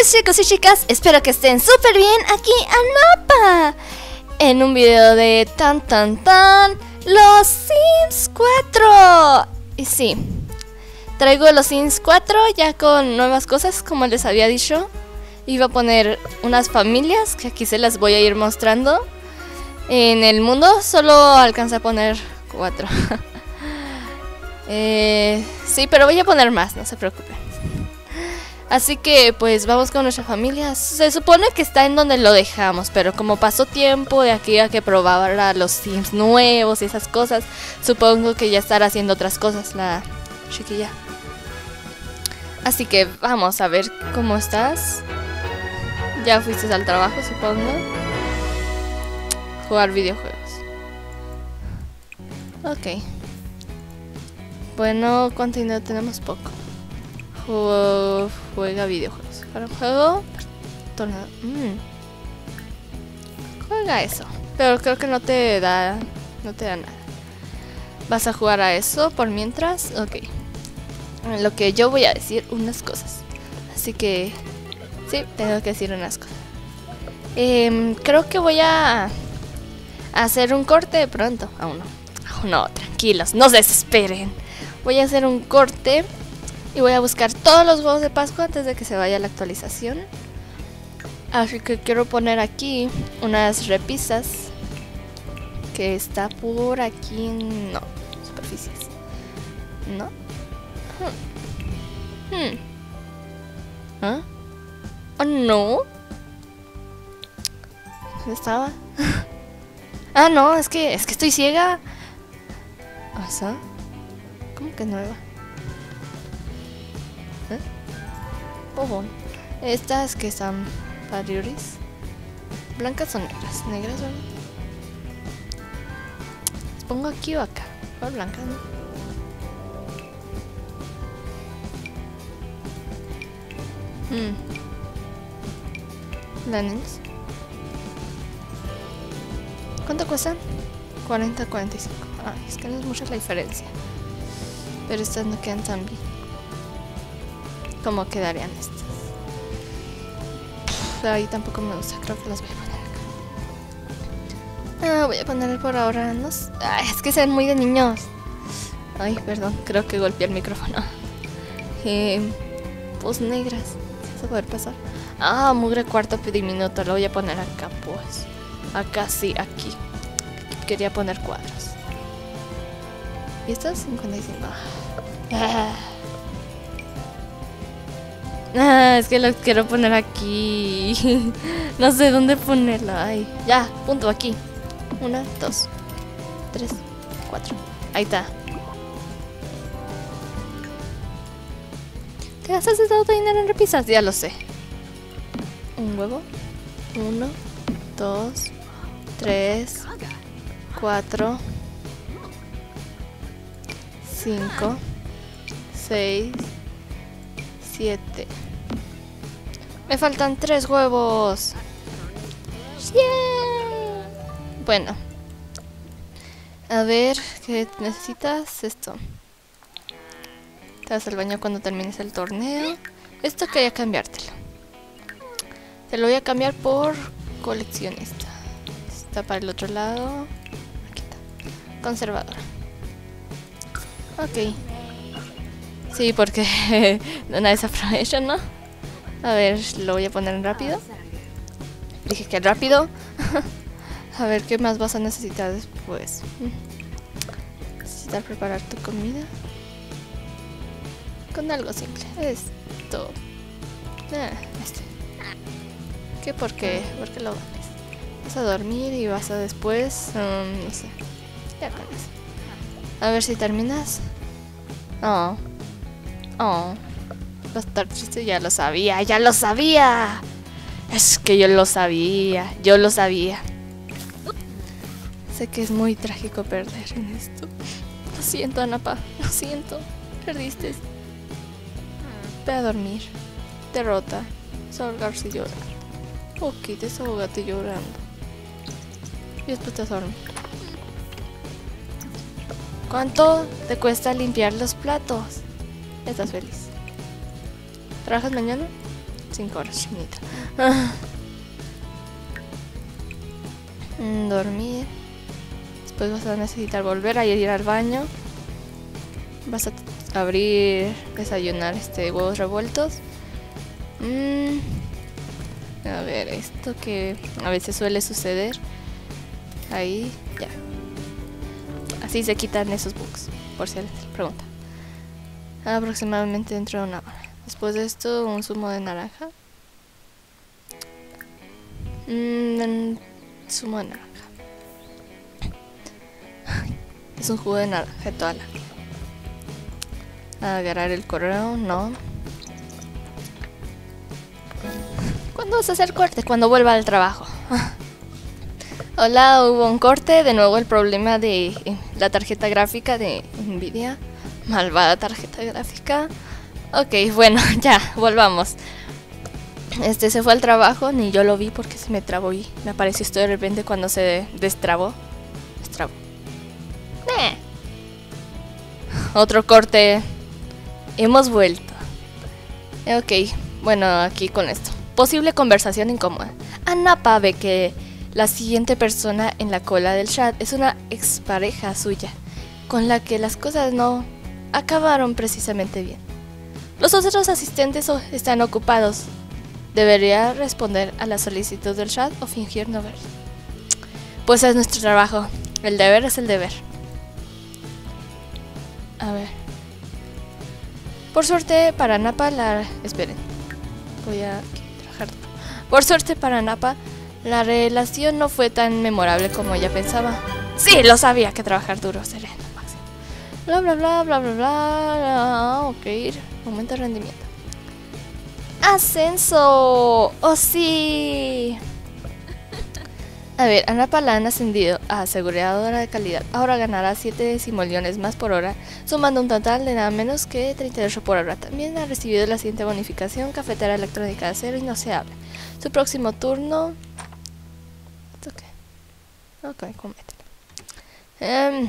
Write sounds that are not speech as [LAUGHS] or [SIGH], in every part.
pues chicos y chicas, espero que estén súper bien aquí Anapa En un video de tan tan tan Los Sims 4 Y sí, traigo los Sims 4 ya con nuevas cosas como les había dicho. Iba a poner unas familias que aquí se las voy a ir mostrando. En el mundo solo alcancé a poner 4 [LAUGHS] eh, Sí, pero voy a poner más, no se preocupen Así que pues vamos con nuestra familia. Se supone que está en donde lo dejamos, pero como pasó tiempo de aquí a que probara los Sims nuevos y esas cosas, supongo que ya estará haciendo otras cosas la chiquilla. Así que vamos a ver cómo estás. Ya fuiste al trabajo, supongo. Jugar videojuegos. Ok. Bueno, contenido tenemos poco juega videojuegos. Para un juego, torneo. Mm. Juega eso. Pero creo que no te da. No te da nada. ¿Vas a jugar a eso por mientras? Ok. lo que yo voy a decir unas cosas. Así que. Sí, tengo que decir unas cosas. Em, creo que voy a. Hacer un corte pronto. Aún no. Aún no, tranquilos, no se desesperen. Voy a hacer un corte y voy a buscar todos los huevos de Pascua antes de que se vaya la actualización. Así que quiero poner aquí unas repisas. Que está por aquí. No, superficies. No. Hmm. Hmm. ¿Ah? Oh, no. ¿Dónde estaba? [LAUGHS] ah, no, es que, es que estoy ciega. ¿Cómo que nueva? Estas que son parioris. Blancas o negras. Negras, ¿verdad? Las pongo aquí o acá. ¿Cuál blanca, no? Hmm. Lennings. ¿Cuánto cuestan? 40, 45. Ah, es que no es mucha la diferencia. Pero estas no quedan tan bien. ¿Cómo quedarían estas? ahí tampoco me gusta, creo que las voy a poner acá. Ah, voy a poner por ahora. No es que se ven muy de niños. Ay, perdón, creo que golpeé el micrófono. [LAUGHS] Eh, pues negras. ¿Se puede pasar? Ah, mugre cuarto diminuto. Lo voy a poner acá, pues. Acá sí, aquí. Quería poner cuadros. ¿Y estas? 55. Ah. Ah, es que lo quiero poner aquí. [LAUGHS] no sé dónde ponerlo. Ay, ya, punto aquí. Una, dos, tres, cuatro. Ahí está. ¿Te gastas todo tu dinero en repisas? Ya lo sé. Un huevo. Uno, dos, tres, cuatro, cinco, seis. Me faltan tres huevos. Bueno. A ver, ¿qué necesitas? Esto. Te vas al baño cuando termines el torneo. Esto quería cambiártelo. Te lo voy a cambiar por coleccionista. Está para el otro lado. Aquí está. Conservador. Ok. Sí, porque [LAUGHS] nadie se aprovecha, ¿no? A ver, lo voy a poner en rápido. Dije que rápido. [LAUGHS] a ver, ¿qué más vas a necesitar después? Necesitar preparar tu comida. Con algo simple. Esto. Ah, este. ¿Qué? ¿Por qué? ¿Por qué lo vales? Vas a dormir y vas a después... Um, no sé. Ya con A ver si terminas. Oh. Oh, va a estar triste, ya lo sabía, ya lo sabía. Es que yo lo sabía, yo lo sabía. Sé que es muy trágico perder en esto. Lo siento, Anapa, lo siento. Perdiste. Ve a dormir. Derrota. Desahogarse y llorar. Ok, desahogate llorando. Y después te dormir. ¿Cuánto te cuesta limpiar los platos? Estás feliz. ¿Trabajas mañana? 5 horas, chinita. Ah. Mm, dormir. Después vas a necesitar volver a ir al baño. Vas a abrir, desayunar este huevos revueltos. Mm. A ver, esto que a veces suele suceder. Ahí, ya. Así se quitan esos bugs, por si alguien pregunta. Aproximadamente dentro de una hora. Después de esto, un zumo de naranja. Mmm, zumo de naranja. Es un jugo de naranja toda la Agarrar el correo, no. ¿Cuándo vas a hacer corte? Cuando vuelva al trabajo. Hola, hubo un corte. De nuevo el problema de eh, la tarjeta gráfica de Nvidia. Malvada tarjeta gráfica. Ok, bueno, [LAUGHS] ya, volvamos. Este se fue al trabajo, ni yo lo vi porque se me trabó y me apareció esto de repente cuando se destrabó. Destrabó. Eh. Otro corte Hemos vuelto. Ok, bueno, aquí con esto. Posible conversación incómoda. Anapa ve que la siguiente persona en la cola del chat es una expareja suya, con la que las cosas no acabaron precisamente bien. Los otros asistentes están ocupados. ¿Debería responder a la solicitud del chat o fingir no ver? Pues es nuestro trabajo. El deber es el deber. A ver. Por suerte para Napa la... Esperen. Voy a trabajar Por suerte para Napa la relación no fue tan memorable como ella pensaba. Sí, lo sabía que trabajar duro máximo. Bla bla bla bla bla bla. Ok, momento de rendimiento. Ascenso. Oh sí. A ver, Ana Pala han ascendido a aseguradora de calidad. Ahora ganará 7 decimoliones más por hora, sumando un total de nada menos que 38 por hora. También ha recibido la siguiente bonificación, cafetera electrónica de acero y no se habla. Su próximo turno... ¿Esto qué? Ok, comételo. Em,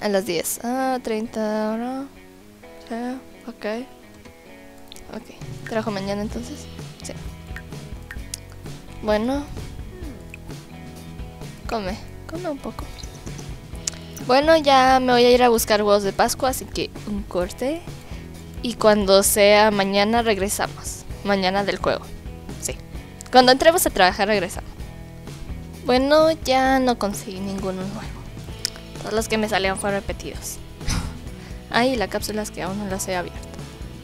a las 10. Ah, 30 horas. ok. Ok. ¿Trabajo mañana entonces? Sí. Bueno, Come, come un poco. Bueno, ya me voy a ir a buscar huevos de Pascua, así que un corte. Y cuando sea mañana regresamos. Mañana del juego. Sí. Cuando entremos a trabajar regresamos. Bueno, ya no conseguí ninguno nuevo. Todos los que me salieron fueron repetidos. Ay, la cápsula es que aún no las he abierto.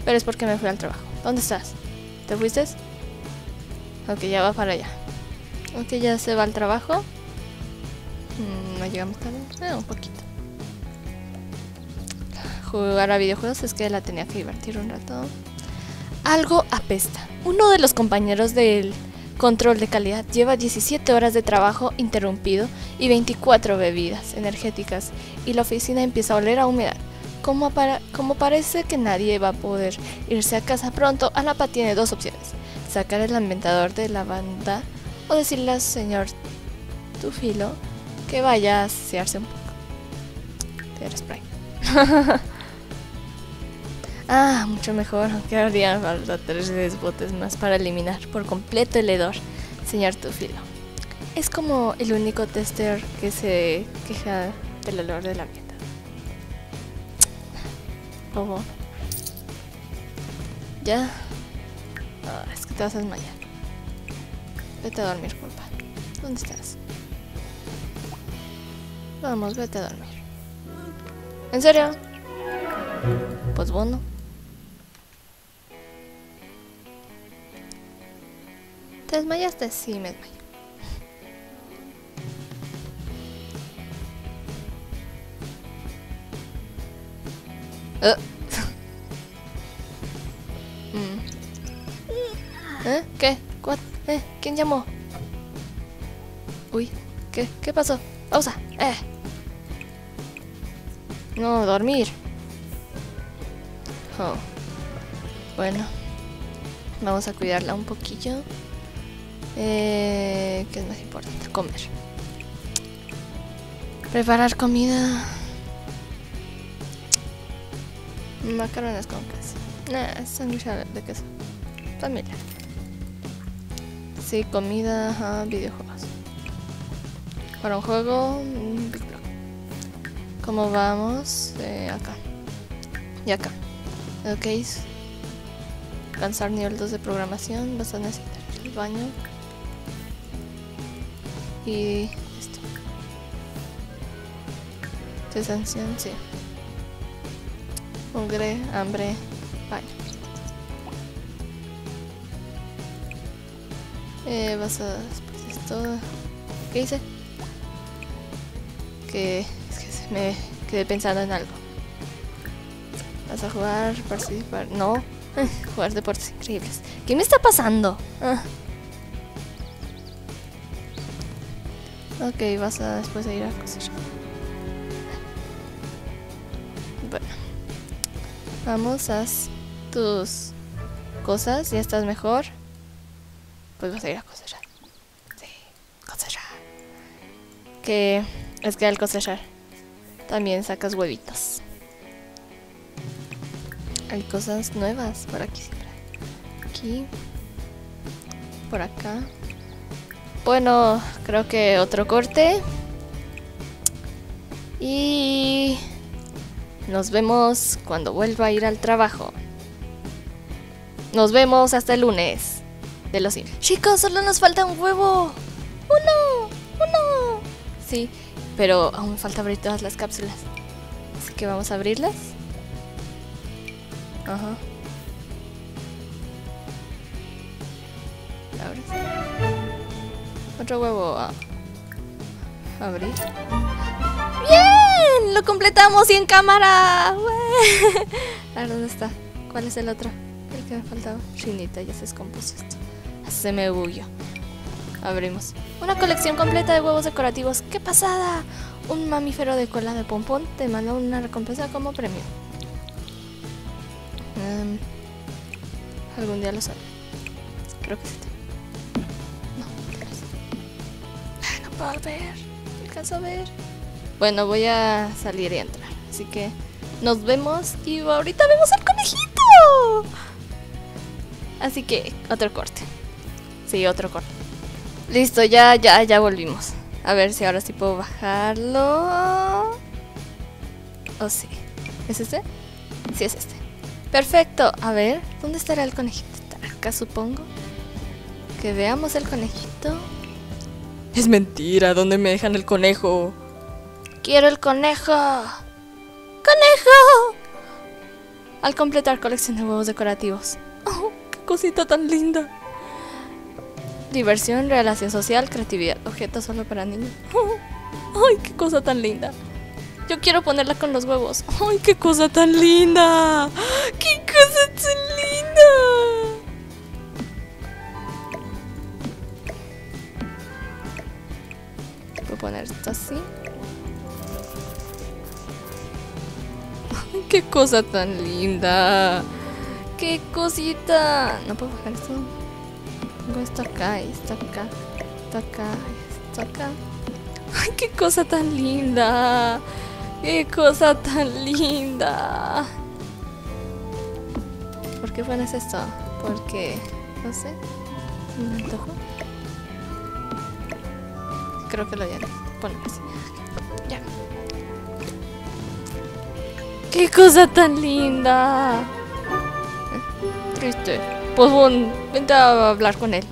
Pero es porque me fui al trabajo. ¿Dónde estás? ¿Te fuiste? Ok, ya va para allá. Ok, ya se va al trabajo. Mm, no llegamos tarde. Eh, un poquito. Jugar a videojuegos es que la tenía que divertir un rato. Algo apesta. Uno de los compañeros del control de calidad lleva 17 horas de trabajo interrumpido y 24 bebidas energéticas y la oficina empieza a oler a humedad. Como, para, como parece que nadie va a poder irse a casa pronto, Anapa tiene dos opciones. Sacar el ambientador de la banda o decirle al señor Tufilo que vaya a asearse un poco. Te. [LAUGHS] ah, mucho mejor, aunque habría falta tres desbotes más para eliminar por completo el hedor, señor Tufilo. Es como el único tester que se queja del olor de la mierda. Oh. ¿Ya? Ah, es que te vas a desmayar. Vete a dormir, culpa. ¿Dónde estás? Vamos, vete a dormir. ¿En serio? Pues bueno. ¿Te desmayaste? Sí, me desmayé. Uh. mm. ¿Eh? ¿Qué? ¿Cuál? ¿Eh? ¿Quién llamó? Uy, ¿qué? ¿Qué pasó? Pausa. Eh. No, dormir. Oh. Bueno. Vamos a cuidarla un poquillo. Eh, ¿Qué es más importante? Comer. Preparar comida. Macarrones con queso. Nah, sándwich de queso. Familia. Sí, comida, videojuegos. Para un juego, Big Block. ¿Cómo vamos? Eh, acá. Y acá. Ok. Alcanzar nivel 2 de programación. Vas a necesitar baño. Y esto. De sanción, sí. Hungre, hambre, baño. Eh, vas a... De esto... ¿Qué hice? Que... Es que me quedé pensando en algo. Vas a jugar, participar... No. Jugar deportes increíbles. ¿Qué me está pasando? Ah. Ok, vas a después a ir a cosechar. Bueno. Vamos, haz tus cosas, ya estás mejor. Pues vas a ir a cosechar. Sí, cosechar. Que es que al cosechar también sacas huevitos. Hay cosas nuevas por aquí siempre. Aquí. Por acá. Bueno, creo que otro corte. Y nos vemos cuando vuelva a ir al trabajo. Nos vemos hasta el lunes. De los Chicos, solo nos falta un huevo. Uno, uno. Sí, pero aún falta abrir todas las cápsulas. Así que vamos a abrirlas. Ajá. Otro huevo a abrir. ¡Bien! Lo completamos y en cámara. A ver, ¿dónde está? ¿Cuál es el otro? El que me faltaba. Chinita, ya se descompuso esto. Se me bullo. Abrimos. Una colección completa de huevos decorativos. ¡Qué pasada! Un mamífero de cola de pompón te mandó una recompensa como premio. Em, algún día lo sabré. Creo que sí. No, no puedo ver. No alcanzo a ver. Bueno, voy a salir y entrar. Así que nos vemos y ahorita vemos al conejito. Así que otro corte. Sí, otro corte. Listo, ya, ya, ya volvimos. A ver si ahora sí puedo bajarlo. Oh, sí. ¿Es este? Sí, es este. Perfecto. A ver, ¿dónde estará el conejito? acá, supongo. Que veamos el conejito. Es mentira, ¿dónde me dejan el conejo? Quiero el conejo. ¡Conejo! Al completar colección de huevos decorativos. ¡Oh, qué cosita tan linda! Diversión, relación social, creatividad. Objeto solo para niños. ¡Oh! ¡Ay, qué cosa tan linda! Yo quiero ponerla con los huevos. ¡Ay, qué cosa tan linda! ¡Qué cosa tan linda! Voy a poner esto así. qué cosa tan linda. Qué cosita. No puedo bajar esto. Tengo esto acá y esto acá. Esto acá y esto acá. Ay, qué cosa tan linda. Qué cosa tan linda. ¿Por qué pones esto? Porque, no sé, me antojo. Creo que lo voy a poner así. Ya. ¡Qué cosa tan linda! Triste. Pues bueno, vente a hablar con él.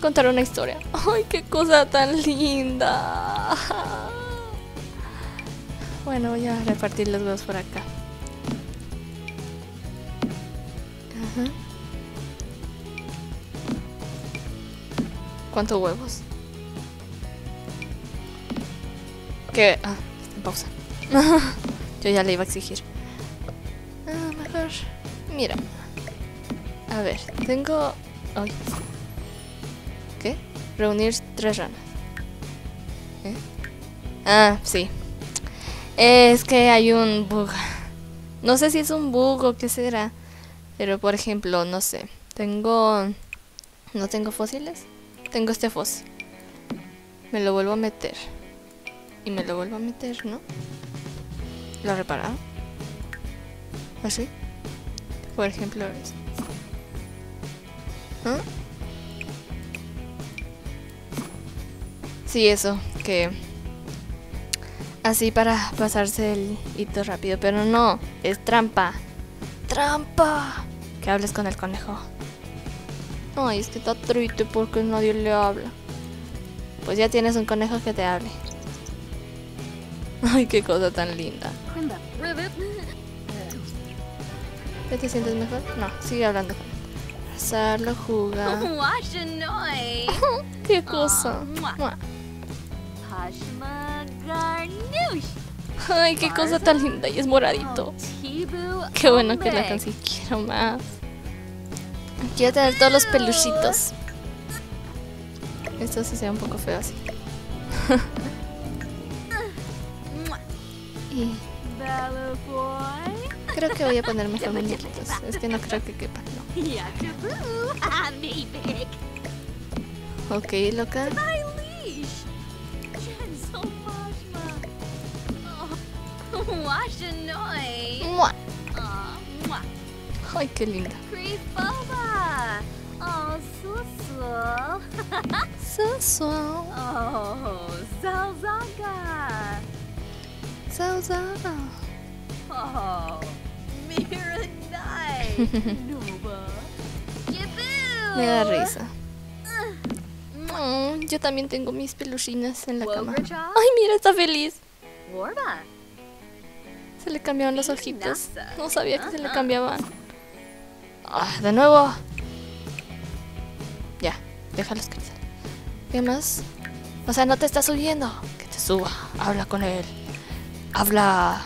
Contar una historia. ¡Ay, qué cosa tan linda! Bueno, voy a repartir los huevos por acá. Ajá. ¿Cuántos huevos? ¿Qué? Ah, pausa. [LAUGHS] Yo ya le iba a exigir. Ah, mejor. Mira. A ver, tengo. Ay. ¿Qué? Reunir tres ranas. ¿Eh? Ah, sí. Es que hay un bug. No sé si es un bug o qué será. Pero por ejemplo, no sé. Tengo. No tengo fósiles. Tengo este fósil. Me lo vuelvo a meter. Y me lo vuelvo a meter, ¿no? ¿Lo reparado? ¿Así? Por ejemplo, ¿Ah? Sí, eso, que así para pasarse el hito rápido, pero no, es trampa. ¡Trampa! Que hables con el conejo. Ay, es que está triste porque nadie le habla. Pues ya tienes un conejo que te hable. Ay, qué cosa tan linda. ¿Ya te sientes mejor? No, sigue hablando con él. Abrazarlo, jugar. [LAUGHS] [LAUGHS] ¿Qué cosa? Ay, qué cosa tan linda y es moradito. Qué bueno que la conseguí. Quiero más. Quiero tener todos los peluchitos. Esto sí se ve un poco feo así. [LAUGHS] y creo que voy a poner mejor muñequitos. Es que no creo que quepan, no. [LAUGHS] Ok, loca. Mua. Ay, qué linda. Sensual. Sauza. [LAUGHS] [LAUGHS] Me da risa. Mm, yo también tengo mis peluchinas en la cama. Ay, mira, está feliz. Se le cambiaron los ojitos. No sabía que se le cambiaban. Ah, de nuevo. Ya, déjalos crecer. ¿Qué más? O sea, no te está subiendo. Que te suba. Habla con él. Habla.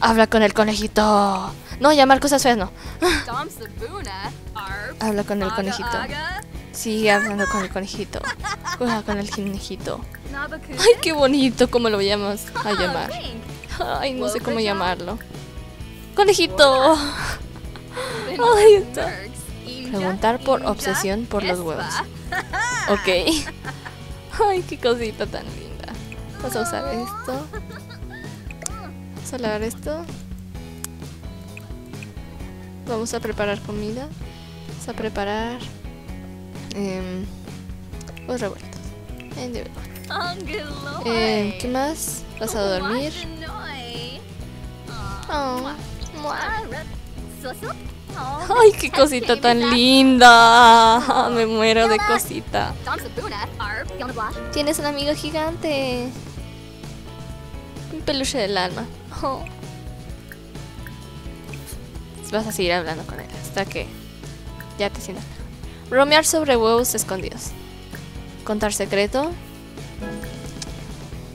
Habla con el conejito. No, llamar cosas feas no. Habla con el conejito. Sigue hablando con el conejito. Juega con el conejito. Ay, qué bonito. ¿Cómo lo llamas a llamar? [LAUGHS] Ay, no sé cómo llamarlo. Conejito. [LAUGHS] Ay, está. Preguntar por obsesión por los huevos. [LAUGHS] Ok. Ay, qué cosita tan linda. Vamos a usar esto. Vamos a lavar esto. Vamos a preparar comida. Vamos a preparar eh, los revueltos. Eh, ¿Qué más? ¿Vas a dormir? Oh. Ay, qué cosita tan linda. Me muero de cosita. Tienes un amigo gigante. Un peluche del alma. Oh. Vas a seguir hablando con él hasta que ya te sientas mejor. Bromear sobre huevos escondidos. Contar secreto.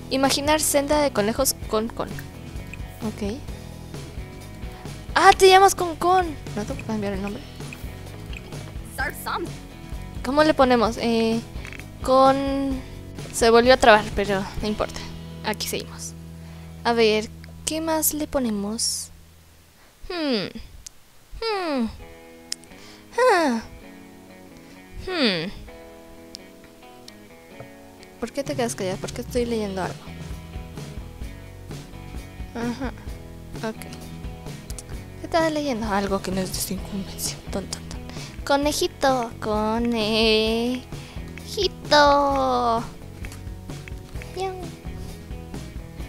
Imaginar senda de conejos con con. Ok. Ah, te llamas con con. No tengo que cambiar el nombre. ¿Cómo le ponemos? Eh, con... Se volvió a trabar, pero no importa. Aquí seguimos. A ver, ¿qué más le ponemos? Hmm. Hmm. Ah. Hmm. ¿Por qué te quedas callada? Porque estoy leyendo algo. Ajá. Ok. ¿Qué estás leyendo? Algo que no es de su incumbencia. Ton, ton, ton. Conejito. Conejito.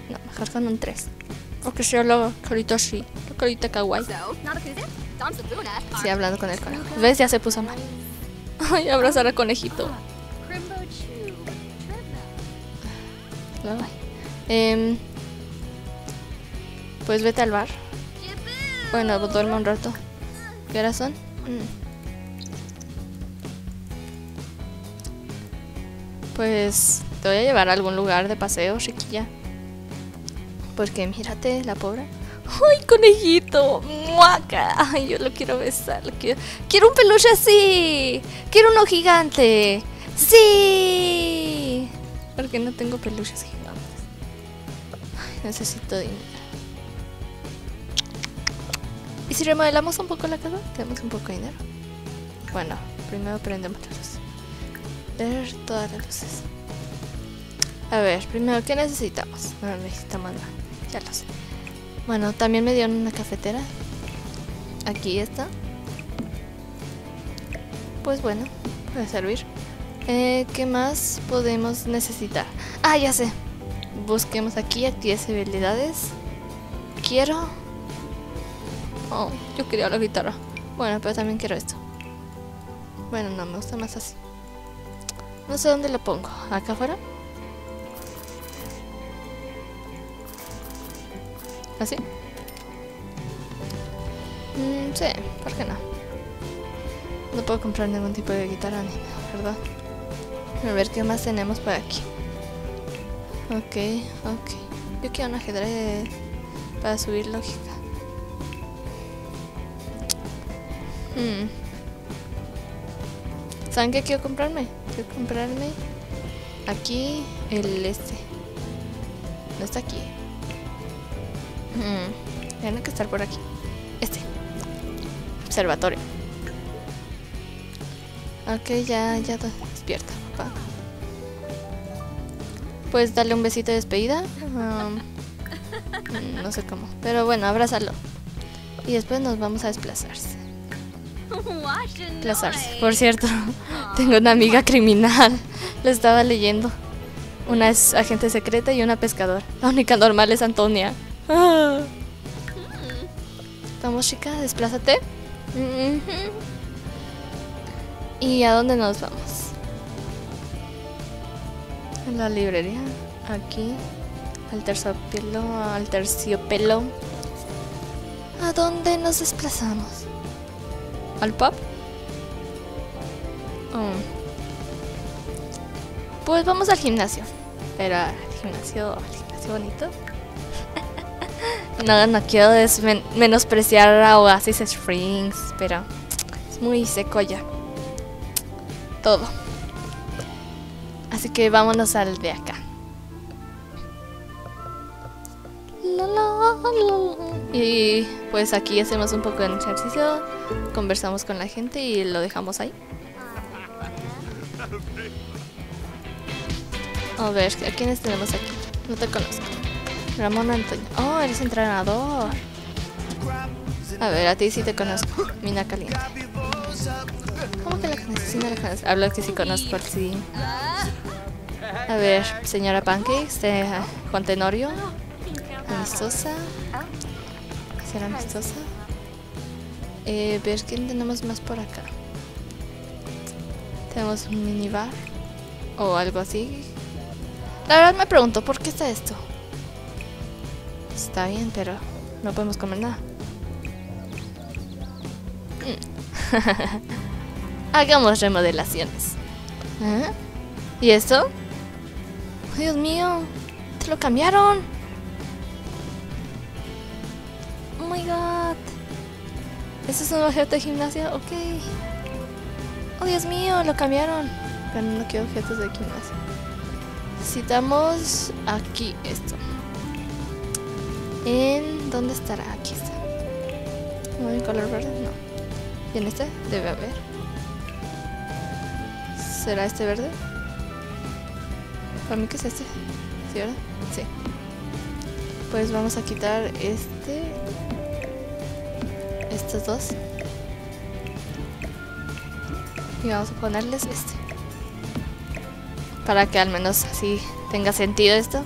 No, mejor con un 3. O que sea la carita así. La carita kawaii. Sí, hablando con el conejo. ¿Ves? Ya se puso mal. Ay, abrazar al conejito. Em, pues vete al bar. Bueno, duerme un rato. ¿Qué horas son? Mm. Pues te voy a llevar a algún lugar de paseo, chiquilla. Porque mírate, la pobre. ¡Ay, conejito! ¡Muaca! ¡Ay, yo lo quiero besar! Quiero... ¡Quiero un peluche así! ¡Quiero uno gigante! ¡Sí! Porque no tengo peluches gigantes. Ay, necesito dinero. ¿Y si remodelamos un poco la casa? Tenemos un poco de dinero. Bueno, primero prendemos las luces. Ver todas las luces. A ver, primero, ¿qué necesitamos? No necesitamos nada. Ya lo sé. Bueno, también me dieron una cafetera. Aquí está. Pues bueno, puede servir. Eh, ¿Qué más podemos necesitar? Ah, ya sé. Busquemos aquí actividades y habilidades. Quiero... Oh, yo quería la guitarra. Bueno, pero también quiero esto. Bueno, no, me gusta más así. No sé dónde lo pongo. ¿Acá afuera? ¿Así? Mm, sí, ¿por qué no? No puedo comprar ningún tipo de guitarra ni nada, ¿verdad? A ver qué más tenemos por aquí. Ok, ok. Yo quiero un ajedrez para subir lógica. Hmm. ¿Saben qué quiero comprarme? Quiero comprarme aquí el este. No está aquí. Hmm. Tiene que estar por aquí. Este. Observatorio. Ok, ya, ya despierta, papá. Pues darle un besito de despedida. Um, [LAUGHS] no sé cómo. Pero bueno, abrázalo. Y después nos vamos a desplazarse. [LAUGHS] Desplazarse. Por cierto, tengo una amiga criminal. Lo estaba leyendo. Una es agente secreta y una pescadora. La única normal es Antonia. Ah. Vamos, chica, desplázate. ¿Y a dónde nos vamos? En la librería. Aquí. Al terciopelo. Al terciopelo. ¿A dónde nos desplazamos? ¿Al pub? Oh. Pues vamos al gimnasio. Pero al gimnasio, al gimnasio bonito. [LAUGHS] no, no quiero menospreciar a Oasis Springs, pero es muy seco ya. Todo. Así que vámonos al de acá. Y pues aquí hacemos un poco de ejercicio, conversamos con la gente y lo dejamos ahí. A ver, ¿a quiénes tenemos aquí? No te conozco. Ramón Antonio. Oh, eres entrenador. A ver, a ti sí te conozco. Mina Caliente. ¿Cómo que la conoces? Sí, no la conozco. Hablo que sí conozco, sí. A ver, señora Pancakes de Juan Tenorio. Amistosa. ¿Será amistosa? Eh, ver quién tenemos más por acá. Tenemos un minibar o algo así. La verdad me pregunto, ¿por qué está esto? Está bien, pero no podemos comer nada. Mm. [LAUGHS] Hagamos remodelaciones. ¿Eh? ¿Y esto? Dios mío, te lo cambiaron. ¿Eso es un objeto de gimnasia? Ok. Oh Dios mío, lo cambiaron. Pero no quiero objetos de gimnasia. Necesitamos aquí esto. ¿En dónde estará? Aquí está. ¿No hay color verde? No. ¿Y en este? Debe haber. ¿Será este verde? Para mí que es este. ¿Sí, verdad? Sí. Pues vamos a quitar este. Estos dos. Y vamos a ponerles este. Para que al menos así tenga sentido esto.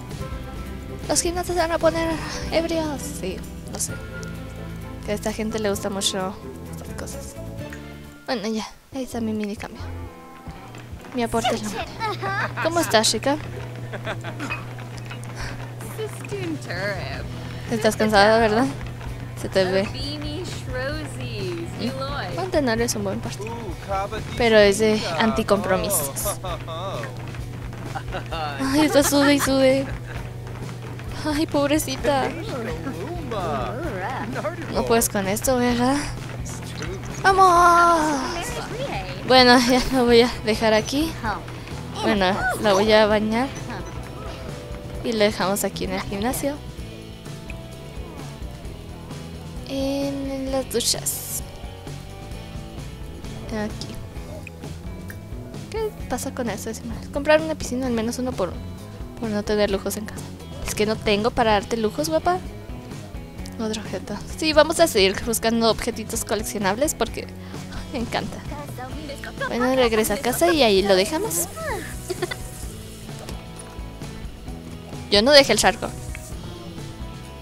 Los gimnastas se van a poner ebrios. Sí, no sé. Que a esta gente le gusta mucho estas cosas. Bueno, ya. Ahí está mi mini cambio. Mi aporte es lo ¿Cómo estás, chica? Estás cansada, ¿verdad? Se te ve. Montenario es un buen partido. Pero es de anticompromisos. Ay, está sube y sube. Ay, pobrecita. No puedes con esto, ¿verdad? ¡Vamos! Bueno, [LAUGHS] ya lo voy a dejar aquí. Bueno, la voy a bañar. Y lo dejamos aquí en el gimnasio. En las duchas. Aquí. ¿Qué pasa con eso? Comprar una piscina al menos uno por, por no tener lujos en casa. Es que no tengo para darte lujos, guapa. Otro objeto. Sí, vamos a seguir buscando objetitos coleccionables porque me encanta. Bueno, regresa a casa y ahí lo dejamos. Yo no dejé el charco.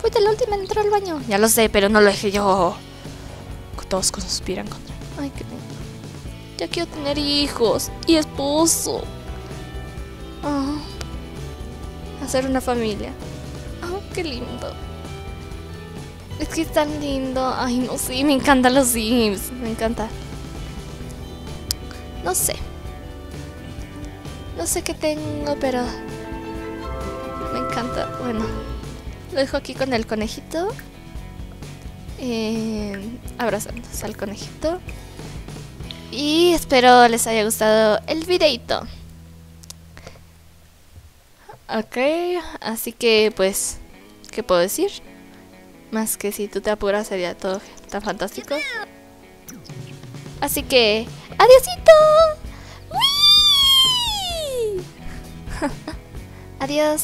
Fui de la última entró al baño. Ya lo sé, pero no lo dejé yo. Todos conspiran contra. Ay, qué lindo. Ya quiero tener hijos y esposo. Ah. Hacer una familia. Oh, qué lindo. Es que es tan lindo. Ay, no sé, me encantan los Sims. Me encanta. No sé. No sé qué tengo, pero me encanta. Bueno, lo dejo aquí con el conejito. Eh, abrazándose al conejito. Y espero les haya gustado el videito. Ok, así que pues, ¿qué puedo decir? Más que si tú te apuras sería todo tan fantástico. Así que, ¡adiósito! ¡Uy! [LAUGHS] Adiós.